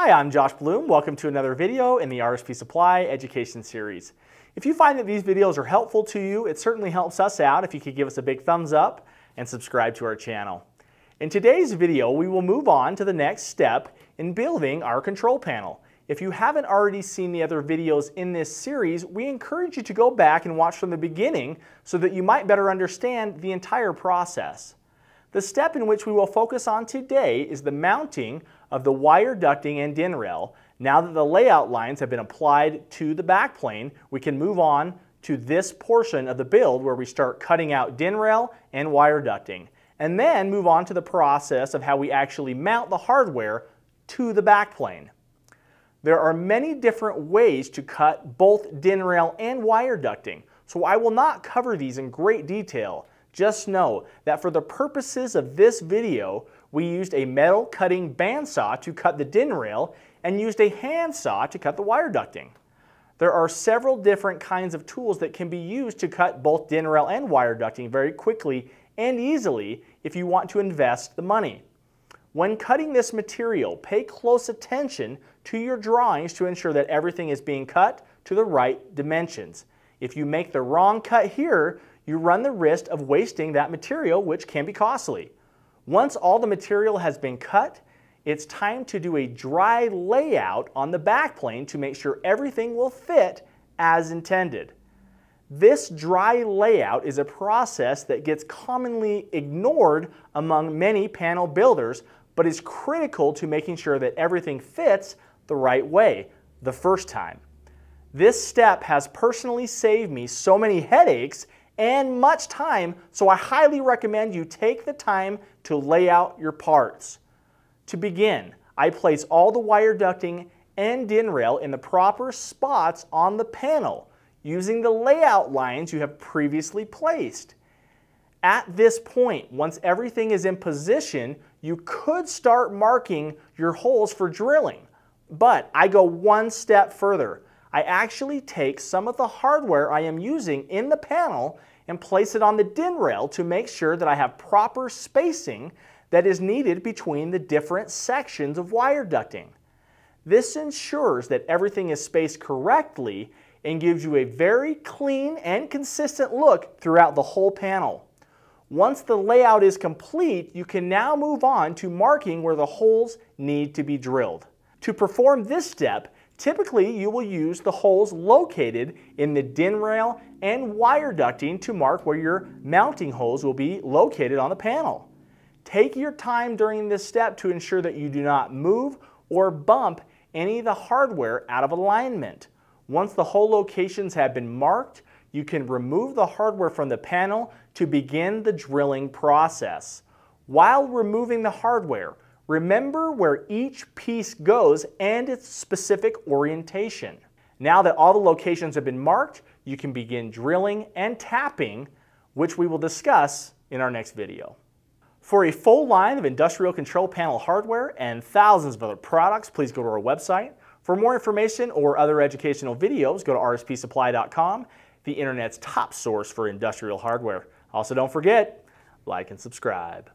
Hi, I'm Josh Bloom. Welcome to another video in the RSP Supply Education Series. If you find that these videos are helpful to you, it certainly helps us out if you could give us a big thumbs up and subscribe to our channel. In today's video, we will move on to the next step in building our control panel. If you haven't already seen the other videos in this series, we encourage you to go back and watch from the beginning so that you might better understand the entire process. The step in which we will focus on today is the mounting of the wire ducting and DIN rail. Now that the layout lines have been applied to the backplane, we can move on to this portion of the build where we start cutting out DIN rail and wire ducting, and then move on to the process of how we actually mount the hardware to the backplane. There are many different ways to cut both DIN rail and wire ducting, so I will not cover these in great detail. Just know that for the purposes of this video, we used a metal cutting bandsaw to cut the DIN rail and used a handsaw to cut the wire ducting. There are several different kinds of tools that can be used to cut both DIN rail and wire ducting very quickly and easily if you want to invest the money. When cutting this material, pay close attention to your drawings to ensure that everything is being cut to the right dimensions. If you make the wrong cut here, you run the risk of wasting that material, which can be costly. Once all the material has been cut, it's time to do a dry layout on the backplane to make sure everything will fit as intended. This dry layout is a process that gets commonly ignored among many panel builders, but is critical to making sure that everything fits the right way the first time. This step has personally saved me so many headaches and much time, so I highly recommend you take the time to lay out your parts. To begin, I place all the wire ducting and DIN rail in the proper spots on the panel using the layout lines you have previously placed. At this point, once everything is in position, you could start marking your holes for drilling. But I go one step further. I actually take some of the hardware I am using in the panel and place it on the DIN rail to make sure that I have proper spacing that is needed between the different sections of wire ducting. This ensures that everything is spaced correctly and gives you a very clean and consistent look throughout the whole panel. Once the layout is complete, you can now move on to marking where the holes need to be drilled. To perform this step, typically you will use the holes located in the DIN rail and wire ducting to mark where your mounting holes will be located on the panel. Take your time during this step to ensure that you do not move or bump any of the hardware out of alignment. Once the hole locations have been marked, you can remove the hardware from the panel to begin the drilling process. While removing the hardware, Remember where each piece goes and its specific orientation. Now that all the locations have been marked, you can begin drilling and tapping, which we will discuss in our next video. For a full line of industrial control panel hardware and thousands of other products, please go to our website. For more information or other educational videos, go to rspsupply.com, the internet's top source for industrial hardware. Also, don't forget, like and subscribe.